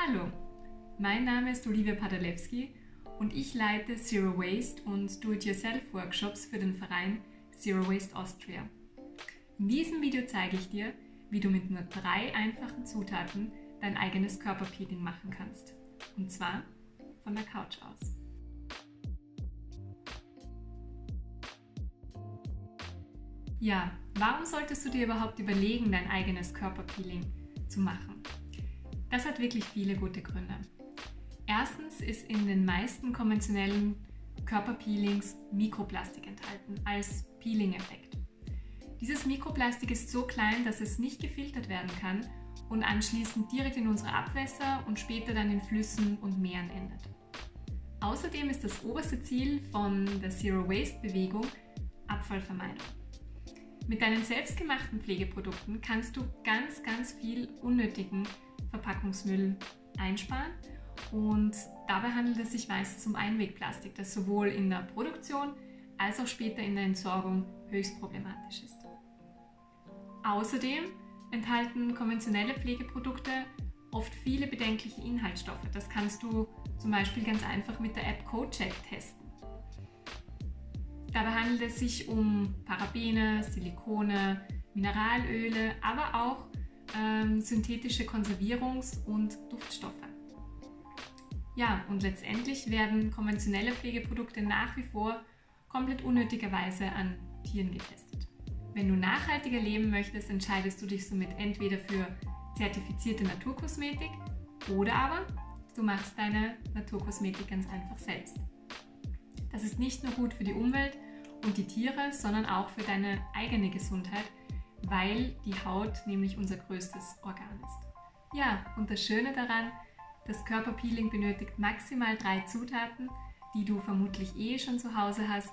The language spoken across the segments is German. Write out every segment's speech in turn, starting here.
Hallo, mein Name ist Olivia Padalewski und ich leite Zero Waste und Do-it-yourself-Workshops für den Verein Zero Waste Austria. In diesem Video zeige ich dir, wie du mit nur drei einfachen Zutaten dein eigenes Körperpeeling machen kannst. Und zwar von der Couch aus. Ja, warum solltest du dir überhaupt überlegen, dein eigenes Körperpeeling zu machen? Das hat wirklich viele gute Gründe. Erstens ist in den meisten konventionellen Körperpeelings Mikroplastik enthalten als Peeling-Effekt. Dieses Mikroplastik ist so klein, dass es nicht gefiltert werden kann und anschließend direkt in unsere Abwässer und später dann in Flüssen und Meeren endet. Außerdem ist das oberste Ziel von der Zero Waste Bewegung Abfallvermeidung. Mit deinen selbstgemachten Pflegeprodukten kannst du ganz, ganz viel unnötigen Verpackungsmüll einsparen und dabei handelt es sich meistens um Einwegplastik, das sowohl in der Produktion als auch später in der Entsorgung höchst problematisch ist. Außerdem enthalten konventionelle Pflegeprodukte oft viele bedenkliche Inhaltsstoffe. Das kannst du zum Beispiel ganz einfach mit der App CodeCheck testen. Dabei handelt es sich um Parabene, Silikone, Mineralöle, aber auch ähm, synthetische Konservierungs- und Duftstoffe. Ja, und letztendlich werden konventionelle Pflegeprodukte nach wie vor komplett unnötigerweise an Tieren getestet. Wenn du nachhaltiger leben möchtest, entscheidest du dich somit entweder für zertifizierte Naturkosmetik oder aber du machst deine Naturkosmetik ganz einfach selbst. Das ist nicht nur gut für die Umwelt und die Tiere, sondern auch für deine eigene Gesundheit, weil die Haut nämlich unser größtes Organ ist. Ja, und das Schöne daran, das Körperpeeling benötigt maximal drei Zutaten, die du vermutlich eh schon zu Hause hast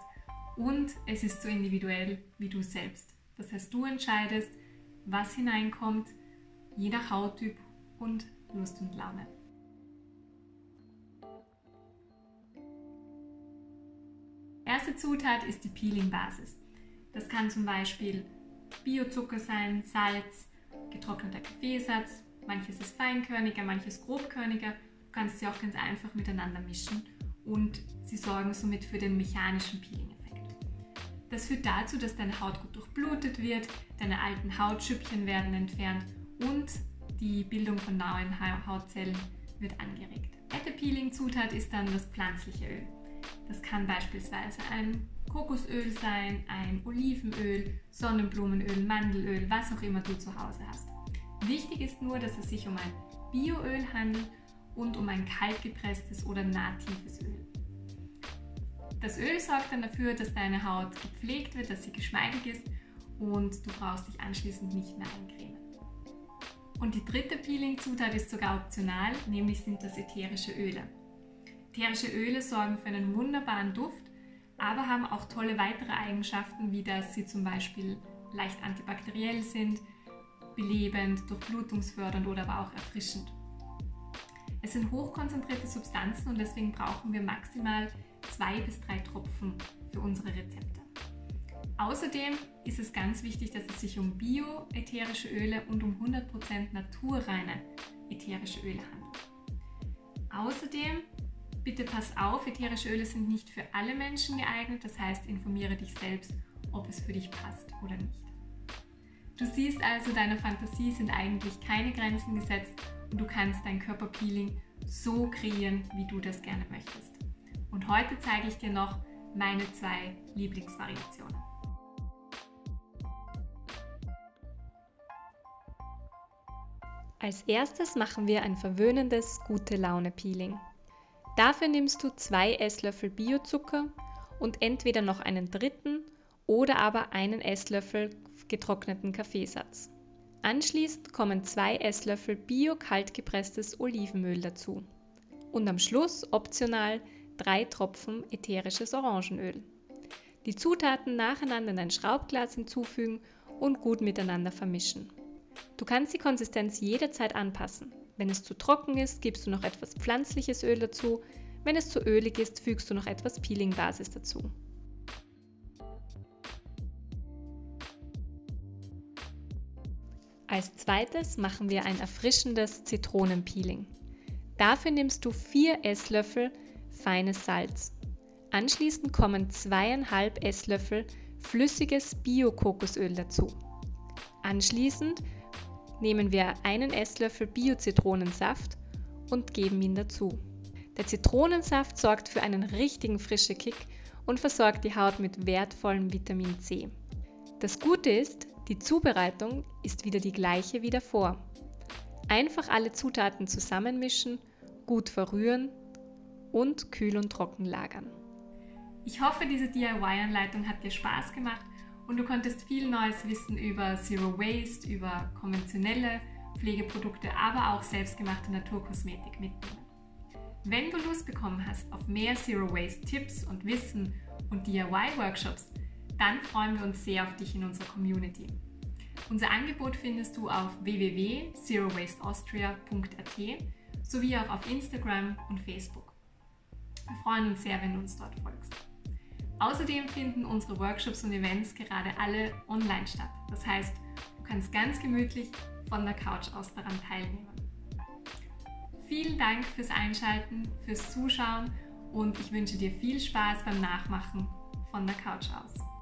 und es ist so individuell wie du selbst. Das heißt, du entscheidest, was hineinkommt, je nach Hauttyp und Lust und Laune. Erste Zutat ist die Peeling-Basis. Das kann zum Beispiel Biozucker sein, Salz, getrockneter Kaffeesatz, manches ist feinkörniger, manches grobkörniger. Du kannst sie auch ganz einfach miteinander mischen und sie sorgen somit für den mechanischen Peeling-Effekt. Das führt dazu, dass deine Haut gut durchblutet wird, deine alten Hautschüppchen werden entfernt und die Bildung von neuen Hautzellen wird angeregt. Zweite Peeling-Zutat ist dann das pflanzliche Öl. Das kann beispielsweise ein Kokosöl sein, ein Olivenöl, Sonnenblumenöl, Mandelöl, was auch immer du zu Hause hast. Wichtig ist nur, dass es sich um ein Bioöl handelt und um ein kaltgepresstes oder natives Öl. Das Öl sorgt dann dafür, dass deine Haut gepflegt wird, dass sie geschmeidig ist und du brauchst dich anschließend nicht mehr eincremen. Und die dritte Peeling-Zutat ist sogar optional, nämlich sind das ätherische Öle. Ätherische Öle sorgen für einen wunderbaren Duft, aber haben auch tolle weitere Eigenschaften, wie dass sie zum Beispiel leicht antibakteriell sind, belebend, durchblutungsfördernd oder aber auch erfrischend. Es sind hochkonzentrierte Substanzen und deswegen brauchen wir maximal zwei bis drei Tropfen für unsere Rezepte. Außerdem ist es ganz wichtig, dass es sich um bio-ätherische Öle und um 100% naturreine ätherische Öle handelt. Außerdem Bitte pass auf, ätherische Öle sind nicht für alle Menschen geeignet, das heißt informiere dich selbst, ob es für dich passt oder nicht. Du siehst also, deiner Fantasie sind eigentlich keine Grenzen gesetzt und du kannst dein Körperpeeling so kreieren, wie du das gerne möchtest. Und heute zeige ich dir noch meine zwei Lieblingsvariationen. Als erstes machen wir ein verwöhnendes gute Laune Peeling. Dafür nimmst du zwei Esslöffel Biozucker und entweder noch einen dritten oder aber einen Esslöffel getrockneten Kaffeesatz. Anschließend kommen zwei Esslöffel bio-kaltgepresstes Olivenöl dazu. Und am Schluss optional drei Tropfen ätherisches Orangenöl. Die Zutaten nacheinander in ein Schraubglas hinzufügen und gut miteinander vermischen. Du kannst die Konsistenz jederzeit anpassen. Wenn es zu trocken ist, gibst du noch etwas pflanzliches Öl dazu. Wenn es zu ölig ist, fügst du noch etwas Peeling-Basis dazu. Als zweites machen wir ein erfrischendes Zitronenpeeling. Dafür nimmst du 4 Esslöffel feines Salz. Anschließend kommen 2,5 Esslöffel flüssiges Bio-Kokosöl dazu. Anschließend nehmen wir einen Esslöffel Bio-Zitronensaft und geben ihn dazu. Der Zitronensaft sorgt für einen richtigen frischen Kick und versorgt die Haut mit wertvollem Vitamin C. Das Gute ist, die Zubereitung ist wieder die gleiche wie davor. Einfach alle Zutaten zusammenmischen, gut verrühren und kühl und trocken lagern. Ich hoffe, diese DIY-Anleitung hat dir Spaß gemacht und du konntest viel Neues wissen über Zero Waste, über konventionelle Pflegeprodukte, aber auch selbstgemachte Naturkosmetik mitnehmen. Wenn du Lust bekommen hast auf mehr Zero Waste Tipps und Wissen und DIY-Workshops, dann freuen wir uns sehr auf dich in unserer Community. Unser Angebot findest du auf www.zerowasteaustria.at sowie auch auf Instagram und Facebook. Wir freuen uns sehr, wenn du uns dort folgst. Außerdem finden unsere Workshops und Events gerade alle online statt. Das heißt, du kannst ganz gemütlich von der Couch aus daran teilnehmen. Vielen Dank fürs Einschalten, fürs Zuschauen und ich wünsche dir viel Spaß beim Nachmachen von der Couch aus.